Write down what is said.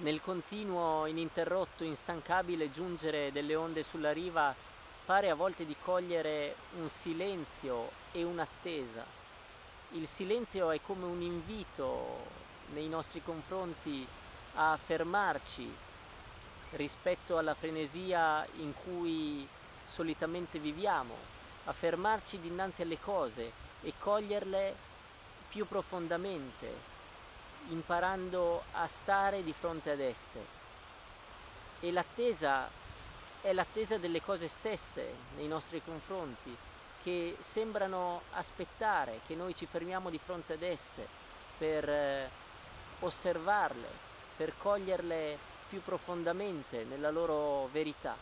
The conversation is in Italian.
Nel continuo, ininterrotto, instancabile giungere delle onde sulla riva pare a volte di cogliere un silenzio e un'attesa. Il silenzio è come un invito nei nostri confronti a fermarci rispetto alla frenesia in cui solitamente viviamo, a fermarci dinanzi alle cose e coglierle più profondamente, imparando a stare di fronte ad esse. E l'attesa è l'attesa delle cose stesse nei nostri confronti, che sembrano aspettare che noi ci fermiamo di fronte ad esse per eh, osservarle, per coglierle più profondamente nella loro verità.